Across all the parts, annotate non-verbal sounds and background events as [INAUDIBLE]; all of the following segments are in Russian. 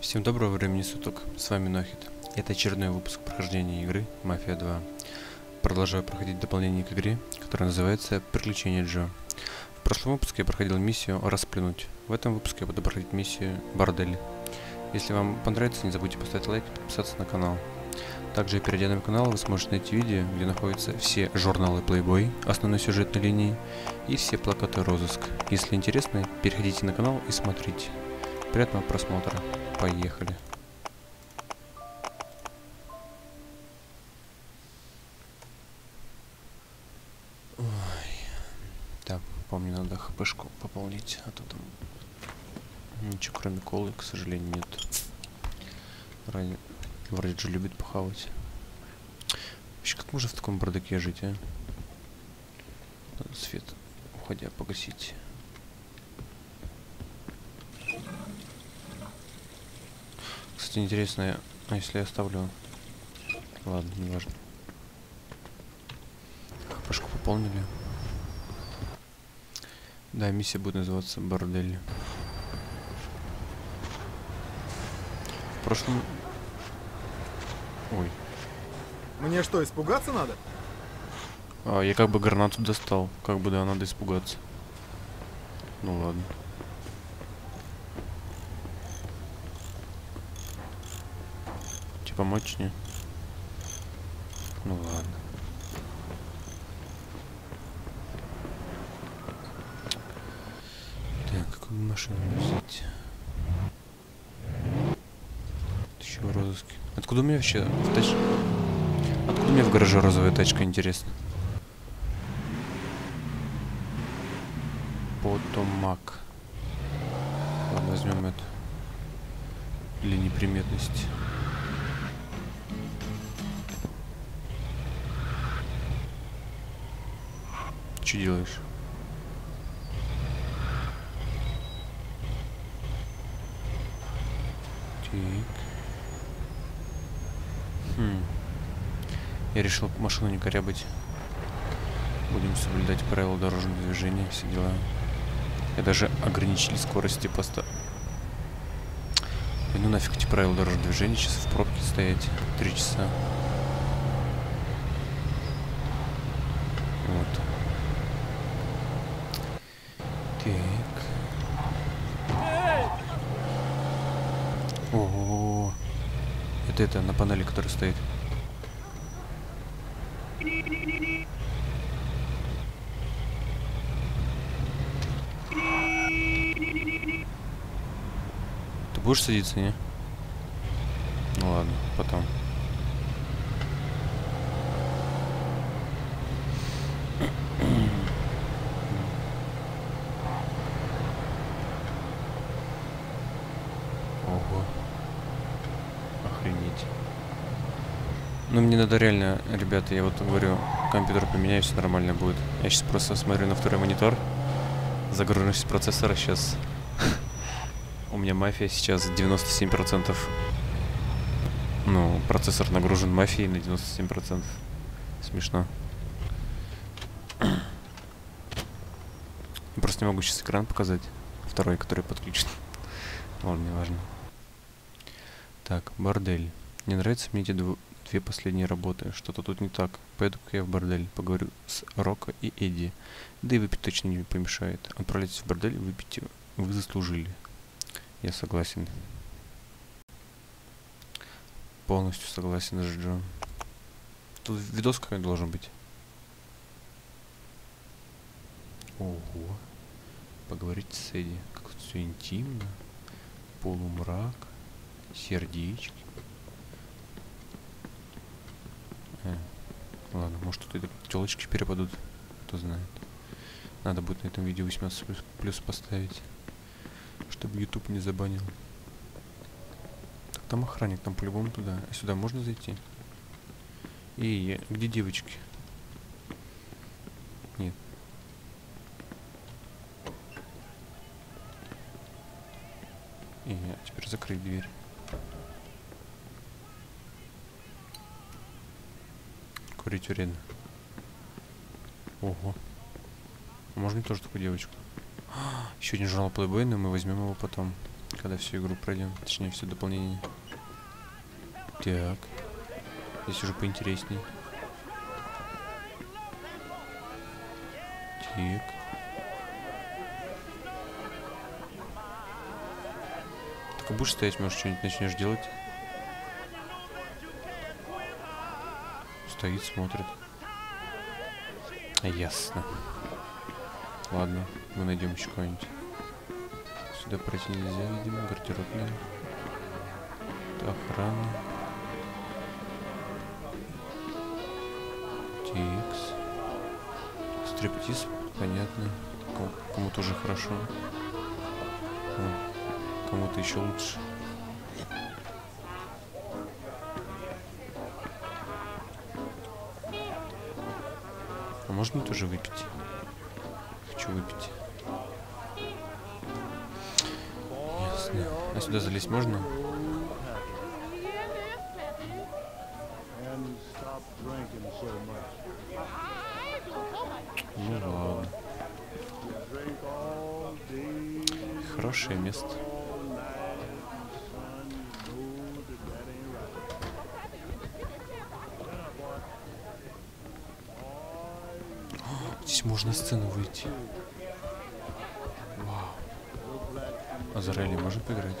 Всем доброго времени суток, с вами Нохит. Это очередной выпуск прохождения игры Мафия 2. Продолжаю проходить дополнение к игре, которая называется Приключения Джо. В прошлом выпуске я проходил миссию Расплюнуть. В этом выпуске я буду проходить миссию Бордель. Если вам понравится, не забудьте поставить лайк и подписаться на канал. Также, перейдя на мой канал, вы сможете найти видео, где находятся все журналы Playboy основной сюжетной линии и все плакаты розыск. Если интересно, переходите на канал и смотрите. Приятного просмотра. Поехали. Ой. Так, помню, надо хпшку пополнить, а то там ничего кроме колы, к сожалению, нет. Ради... Вроде же любит похавать. Вообще, как можно в таком бардаке жить, а? Надо свет, уходя, погасить. Кстати, интересно, а если я оставлю... Ладно, не важно. Хпшку пополнили. Да, миссия будет называться Бордель. В прошлом... Ой. Мне что, испугаться надо? А, я как бы гранату достал. Как бы, да, надо испугаться. Ну ладно. Тебе помочь не? Ну ладно. Так, какую машину взять? Еще в розыске. Откуда меня вообще в тач... Откуда меня в гараже розовая тачка, интересно? Потомак. Ладно, возьмем это. Для неприметности. Что делаешь? Так. Хм. Я решил машину не корябать. Будем соблюдать правила дорожного движения, все дела. Я даже ограничили скорости поста. Да ну нафиг эти правила дорожного движения, сейчас в пробке стоять три часа. Вот. Так. Ого. Это на панели, которая стоит. Ты будешь садиться, не? Ну ладно, потом. Ого. Охренеть. Ну, мне надо реально, ребята, я вот говорю, компьютер поменяю, все нормально будет. Я сейчас просто смотрю на второй монитор. Загруженность процессора сейчас... [LAUGHS] У меня мафия сейчас 97%. Ну, процессор нагружен мафией на 97%. Смешно. Просто не могу сейчас экран показать. Второй, который подключен. [LAUGHS] Ладно, не важно. Так, бордель. Не нравятся мне эти дв- две последние работы. Что-то тут не так. Пойду-ка я в бордель. Поговорю с Рока и Эдди. Да и выпить точно не помешает. Отправляйтесь в бордель, выпейте. Вы заслужили. Я согласен. Полностью согласен с Джо. Тут видос какой должен быть. Ого. Поговорить с Эдди. Как тут все интимно. Полумрак. Сердечки. Ладно, может тут и телочки перепадут. Кто знает. Надо будет на этом видео 18 плюс, плюс поставить. Чтобы YouTube не забанил. Так, там охранник, там по-любому туда. А сюда можно зайти? И где девочки? Нет. И теперь закрыть дверь. Курить вредно. Ого. А можно тоже такую девочку? [GASPS] Еще один журнал Playboy, но мы возьмем его потом, когда всю игру пройдем. Точнее, все дополнение. Так. Здесь уже поинтересней. Так. Только будешь стоять, может, что-нибудь начнешь делать? Стоит, смотрит. Ясно. Ладно, мы найдем еще кого-нибудь. Сюда пройти нельзя, видимо, гардеробная. Это охрана. Тикс. Стриптиз, понятно. Кому- Кому-то уже хорошо. А, Кому-то еще лучше. Можно тоже выпить? Хочу выпить. Ясно. А сюда залезть можно? Можно на сцену выйти. Вау. А за Релли можно поиграть?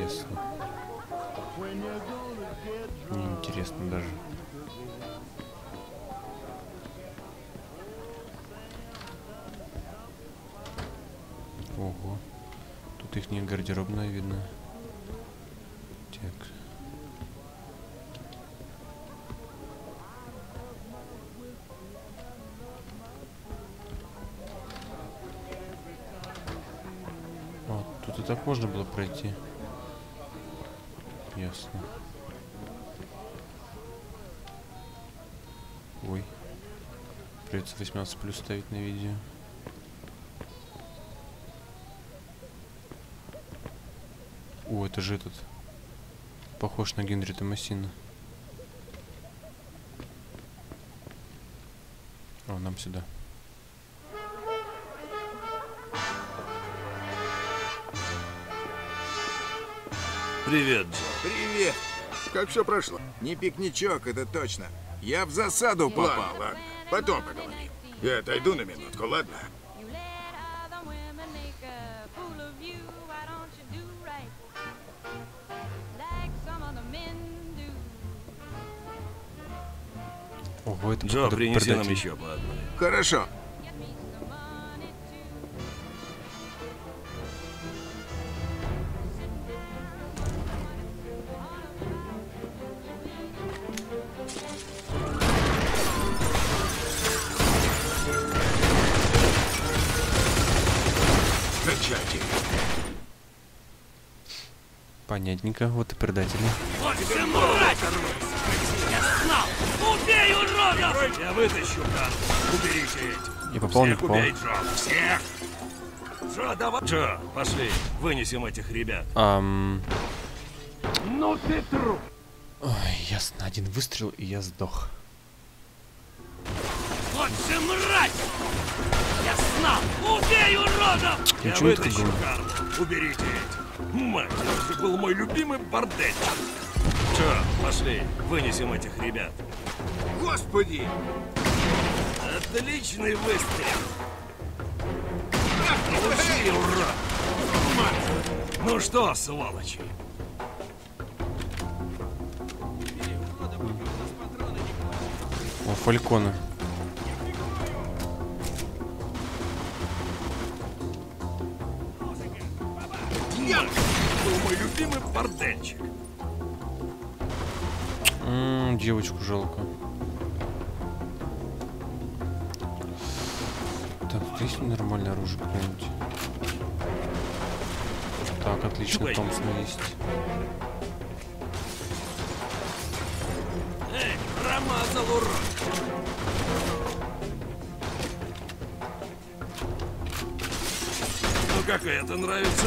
Ясно. when you're gonna get drunk? Мне интересно даже. Ого. Тут их не гардеробная видно. Можно было пройти. Ясно. Ой. Придется 18 плюс ставить на видео. О, это же этот. Похож на Генри Томасина. О, нам сюда. Привет, Джо. Привет! Как все прошло? Не пикничок, это точно. Я в засаду попал. Ладно, ладно. Потом поговорим. Я отойду на минутку, ладно? Ого, это Джо, принеси нам предатель. еще по одной. Хорошо. Понятненько, вот и предатели. Убей, уродов! Я вытащу карту. Уберите этих. И попал, не Всех попал. убей, Джо. Всех! Джо, давай. Джо, пошли. Вынесем этих ребят. Ам... Ну ты труп. Ой, ясно, один выстрел, и я сдох. Вот же мразь! Я знал! Убей, уродов! Я не вытащу карту. Уберите этих. Мать, это был мой любимый бордель. Джо, пошли. Вынесем этих ребят. Господи! Отличный выстрел! Получи, урод! Ну что, сволочи? О, фальконы. Любимый бордельчик. М, девочку жалко. Так, есть нормальное оружие какое-нибудь? Так, отлично. Томпсон есть. Эй, промазал, урод! Ну как это нравится?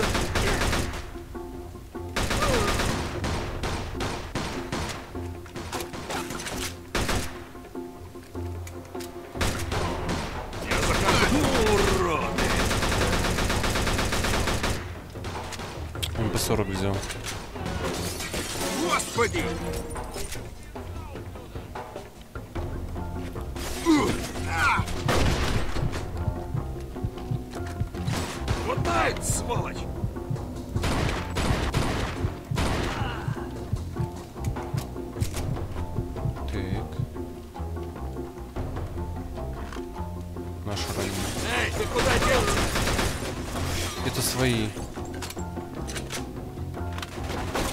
Хватает, сволочь! Это свои.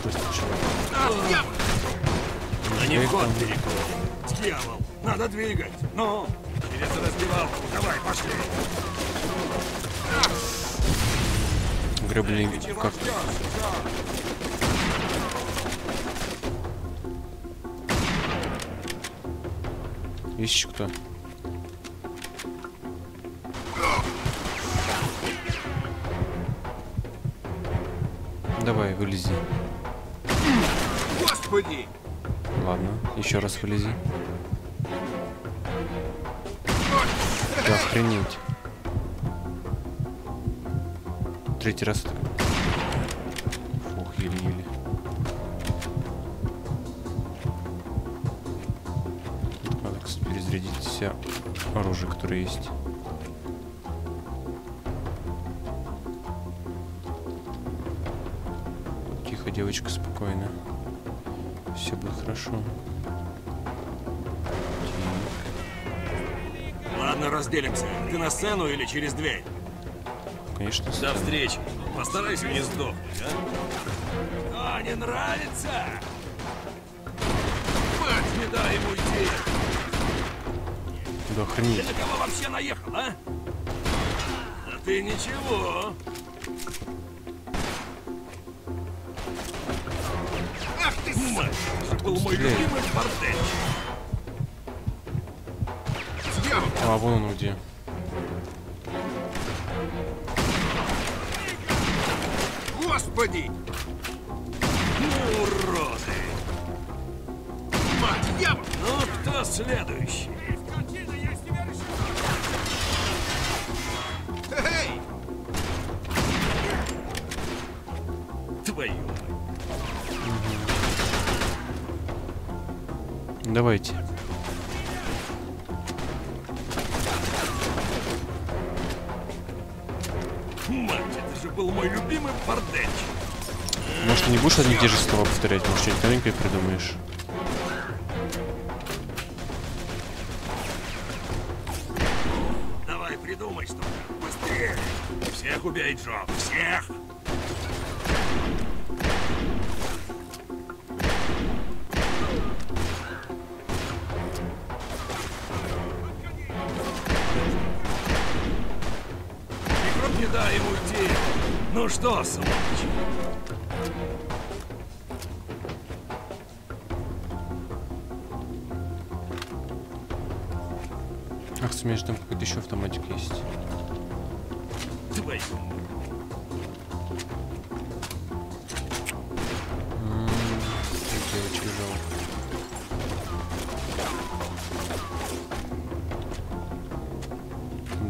Просто человек. Эх, вход перекрой. Дьявол, надо двигать. Ну, через раздевалку. Давай, пошли. Гребли как? Есть кто? Давай, вылези. Господи! Ладно, еще раз вылези. Да охренеть. Третий раз. Фух, еле-еле. Надо, кстати, перезарядить все оружие, которое есть. Тихо, девочка, спокойно. Все будет хорошо. Тихо. Ладно, разделимся. Ты на сцену или через дверь? Конечно, До встречи. Постарайся не сдохнуть, а? А, не нравится? Мать, не дай ему уйти. Да Ты охренеть. на кого вообще наехал, а? А ты ничего. Мать, это был мой любимый бордель. А, вон он где. Господи! Давайте. Мать, это же был мой любимый бордель. Может, ты не будешь одни и те же слова повторять? Может, что-нибудь новенькое придумаешь? Давай, придумай что-то. Быстрее. Всех убей, Джо. Всех. Что, сволочь? Ах, смеешь, там какой-то еще автоматик есть. Твою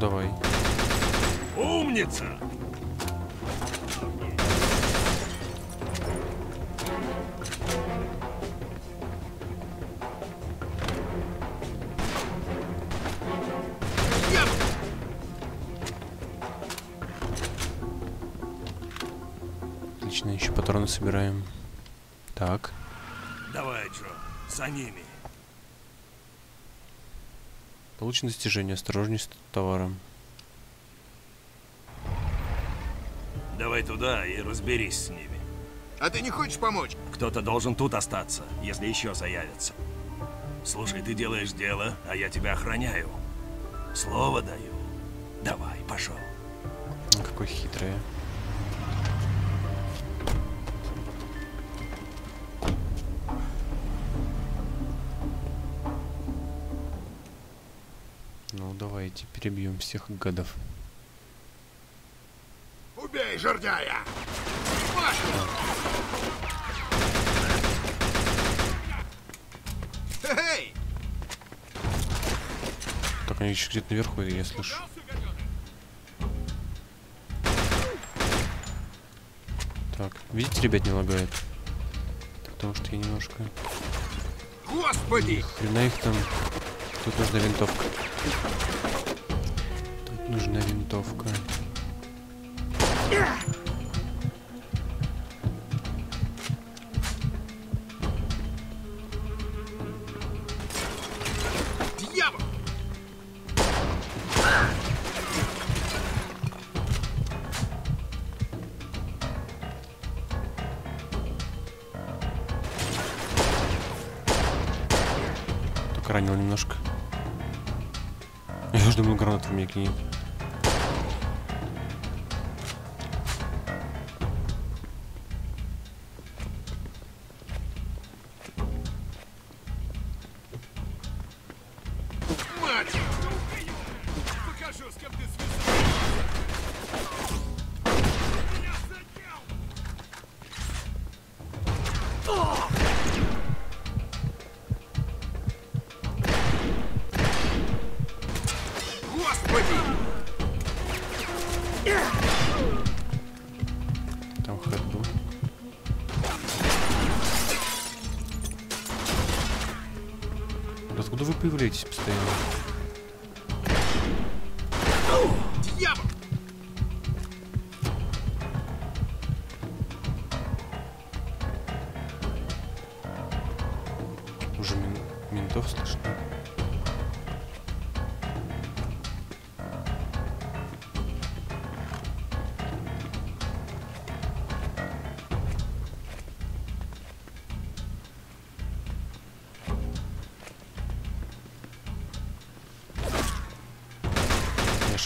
Давай. Умница! Собираем. Так. Давай, Джо, за ними. Получено достижение. Осторожней с товаром. Давай туда и разберись с ними. А ты не хочешь помочь? Кто-то должен тут остаться, если еще заявятся. Слушай, ты делаешь дело, а я тебя охраняю. Слово даю. Давай, пошел. Какой хитрый. Давайте перебьем всех гадов. Убей жердяя! Эй! Так, они еще где-то наверху, я слышу. Так, видите, ребят, не лагает? Потому что я немножко... Господи! Хрена их там. Тут нужна винтовка. Тут нужна винтовка. Я уже думал, гранат Появляетесь постоянно?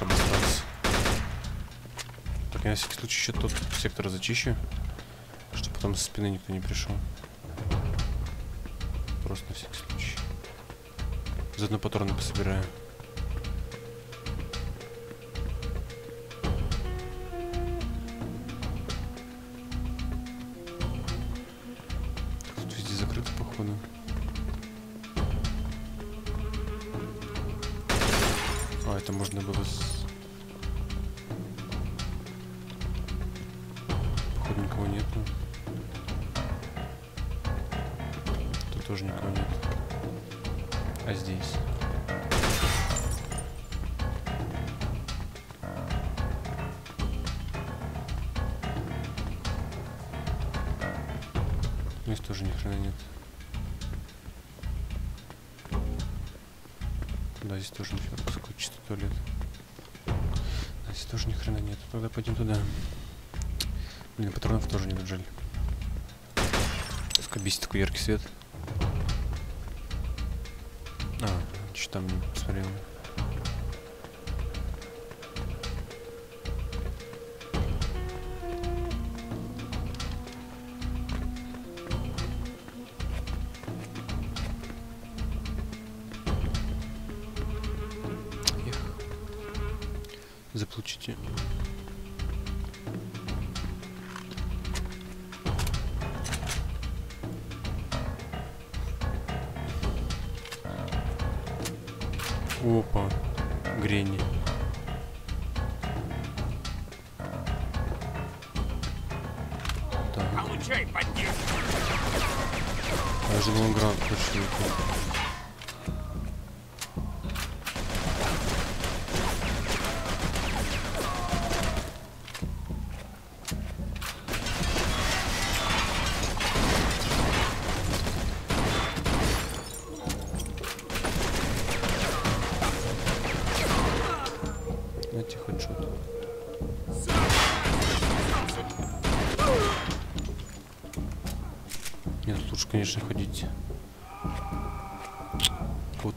Я ж обосрался. Так, я на всякий случай еще тот сектор зачищу, чтобы потом со спины никто не пришел. Просто на всякий случай. Заодно патроны пособираю. Да, здесь тоже нифига, какой чистый туалет. Да, здесь тоже ни хрена нет. Тогда пойдем туда. Блин, патронов тоже нет, жаль. Сука, бесит такой яркий свет. А, что там не посмотрел.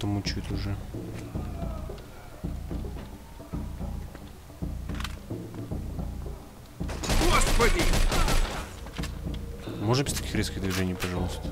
Кого-то мучают уже. Господи! Можно без таких резких движений, пожалуйста?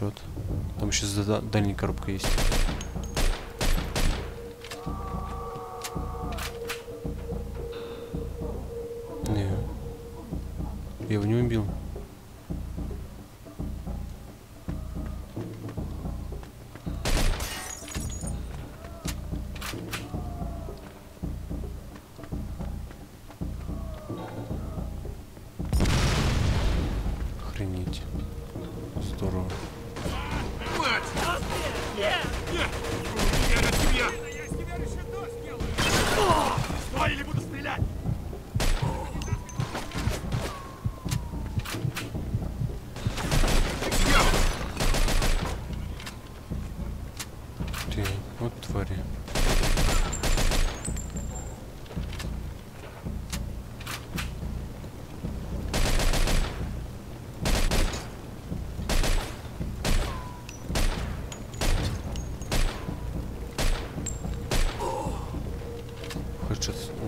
Скриншот. Там еще за дальней коробка есть. Не. Я его не убил.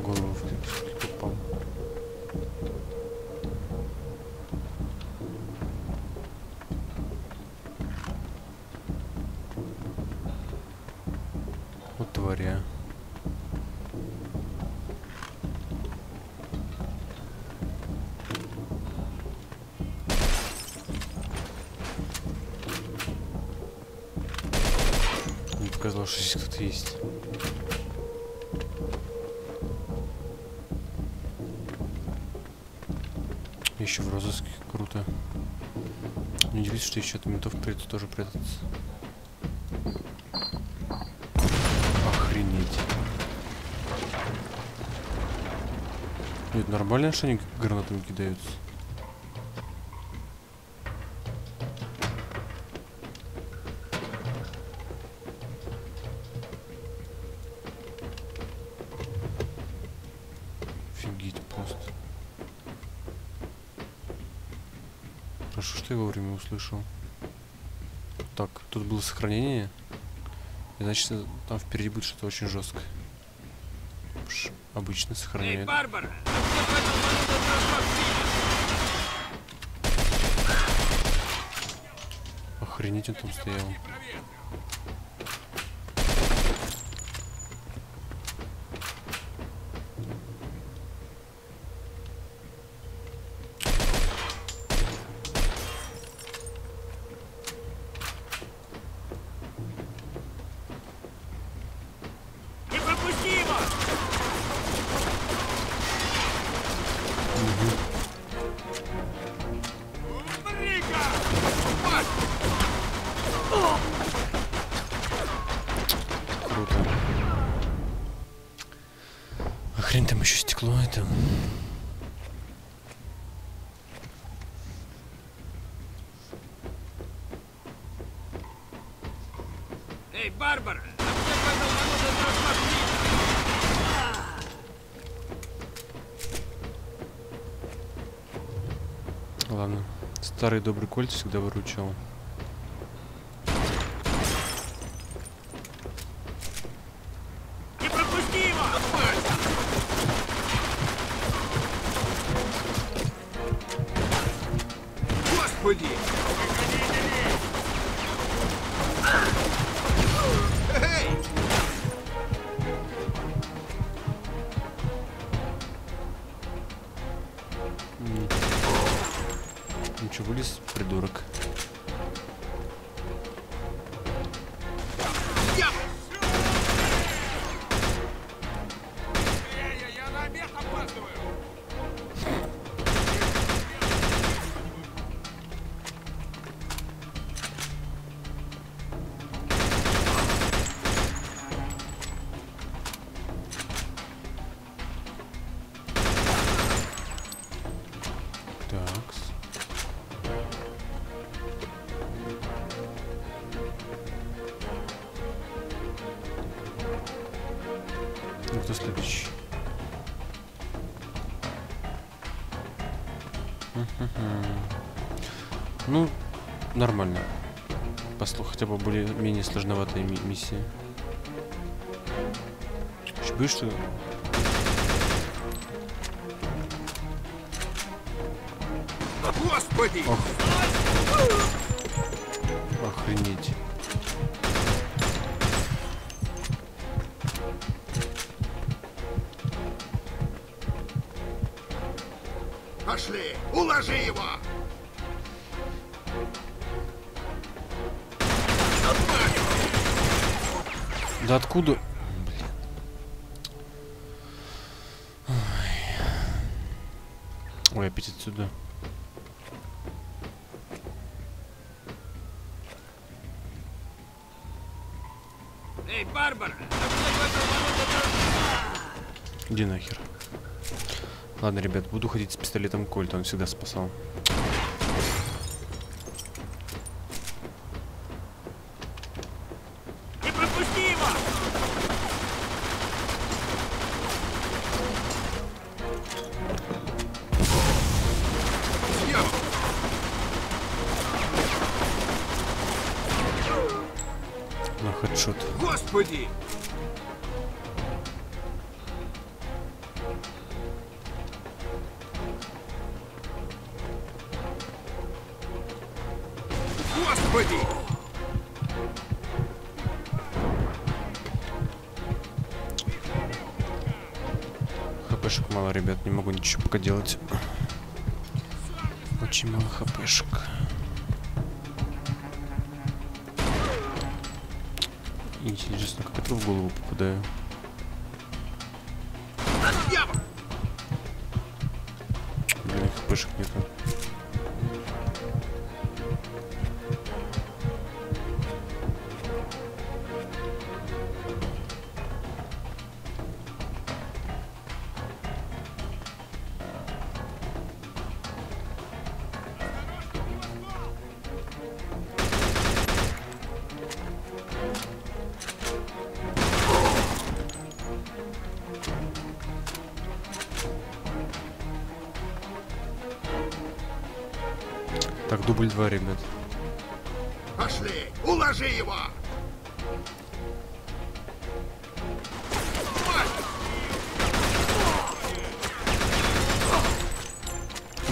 Голову попал. Вот показалось, что здесь кто-то есть. Еще в розыске, круто. Не удивительно, что еще от ментов придется тоже прятаться. Охренеть. Нет, нормально, что они гранатами кидаются. Офигеть просто. Хорошо, что я вовремя услышал. Так, тут было сохранение. И значит, там впереди будет что-то очень жесткое. Пш, обычно сохраняет. Барбара! Охренеть он там стоял. Эй, Барбара! А? Ладно. Старый добрый кольт всегда выручал. Нормально. По слуху, хотя бы более-менее сложноватая ми- миссия. Чё, боюсь, что... Господи! Ох. Да откуда? Блин. Ой. Ой, опять отсюда. Эй, Барбара! Иди нахер. Ладно, ребят, буду ходить с пистолетом Кольт, он всегда спасал. Хпшек мало, ребят, не могу ничего пока делать. Очень мало хпшек. Интересно, как это в голову попадаю? Блин, хпшек нету.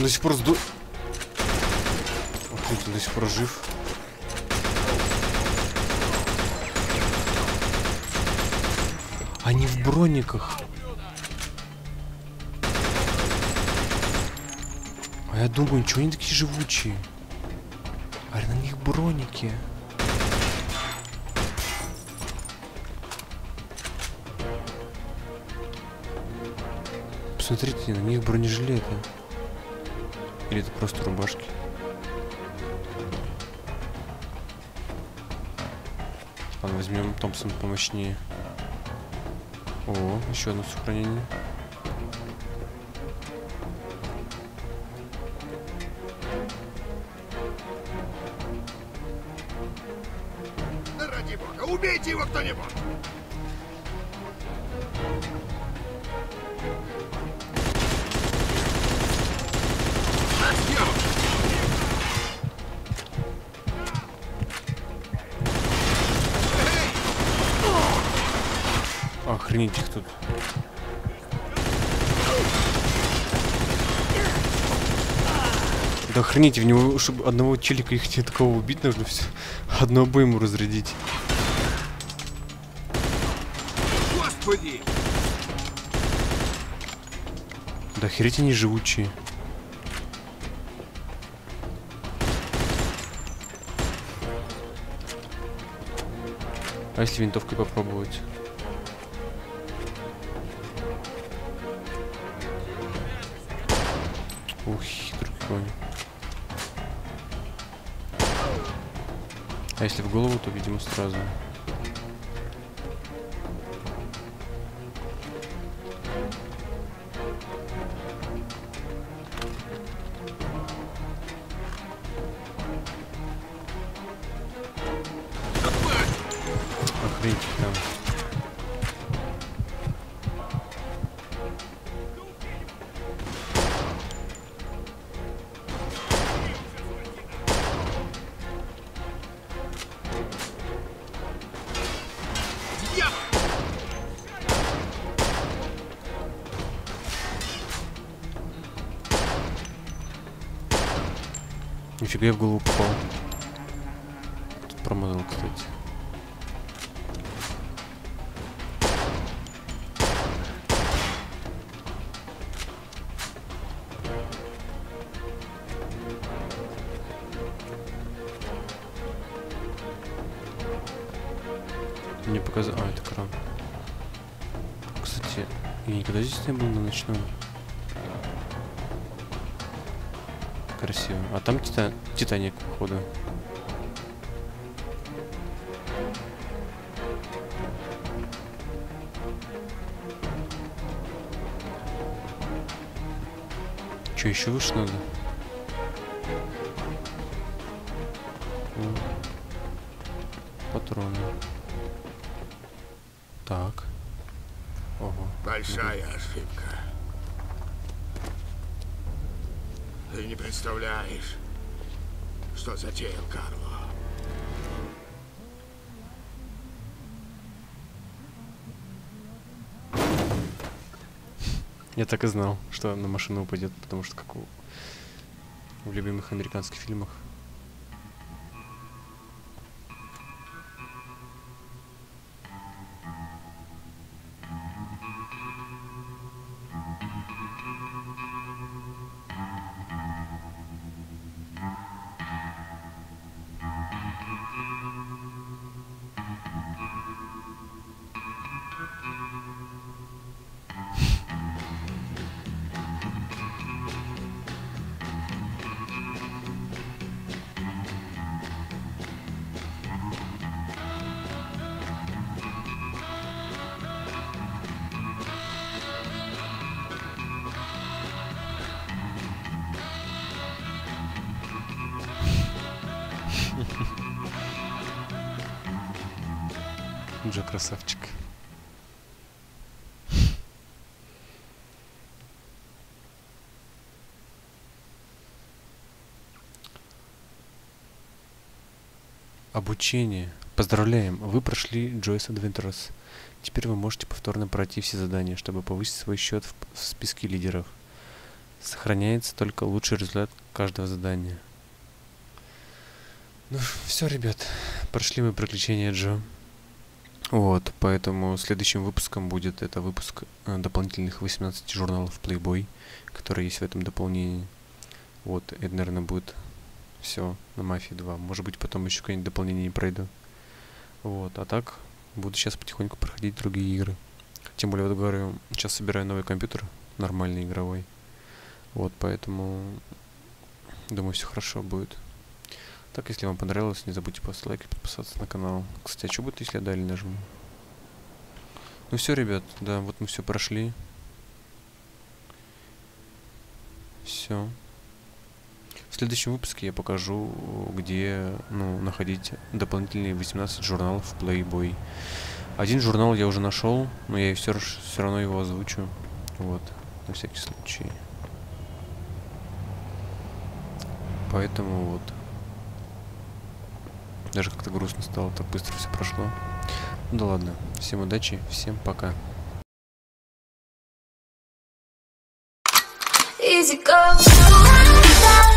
Он до сих пор сду... Охренеть, до сих пор жив. Они в брониках. А я думаю, чего они такие живучие? А на них броники. Посмотрите, на них бронежилеты. Или это просто рубашки? Ладно, возьмем Томпсон помощнее. О, еще одно сохранение. Охренеть их тут. Да охренеть, в него, чтобы одного челика их не такого убить, нужно все одну обойму разрядить. Господи! Да охереть они живучие. А если винтовкой попробовать? Если в голову, то, видимо, сразу. Охренеть прям. Нифига я в голову попал. Тут промазал, кстати. Мне показалось... А, это кран. Кстати, я никогда здесь не был на ночном. А там Тита... Титаник, походу. Че, еще выше надо? Патроны. Так. Ого. Большая ошибка. Ты не представляешь, что затеял Карло. Я так и знал, что на машину упадет, потому что как у... в любимых американских фильмах. Красавчик. Обучение. Поздравляем, вы прошли Joyce Adventures. Теперь вы можете повторно пройти все задания, чтобы повысить свой счет в, списке лидеров. Сохраняется только лучший результат каждого задания. Ну, все, ребят, прошли мы приключения Джо. Вот, поэтому следующим выпуском будет это выпуск э, дополнительных 18 журналов Playboy, которые есть в этом дополнении. Вот, это, наверное, будет все на Мафии 2. Может быть, потом еще какое-нибудь дополнение не пройду. Вот, а так, буду сейчас потихоньку проходить другие игры. Тем более, вот говорю, сейчас собираю новый компьютер, нормальный игровой. Вот, поэтому, думаю, все хорошо будет. Так, если вам понравилось, не забудьте поставить лайк и подписаться на канал. Кстати, а что будет, если я далее нажму? Ну все, ребят, да, вот мы все прошли. Все. В следующем выпуске я покажу, где ну, находить дополнительные 18 журналов Playboy. Один журнал я уже нашел, но я все, все равно его озвучу. Вот, на всякий случай. Поэтому вот. Даже как-то грустно стало, так быстро все прошло. Ну да ладно, всем удачи, всем пока. Easy go.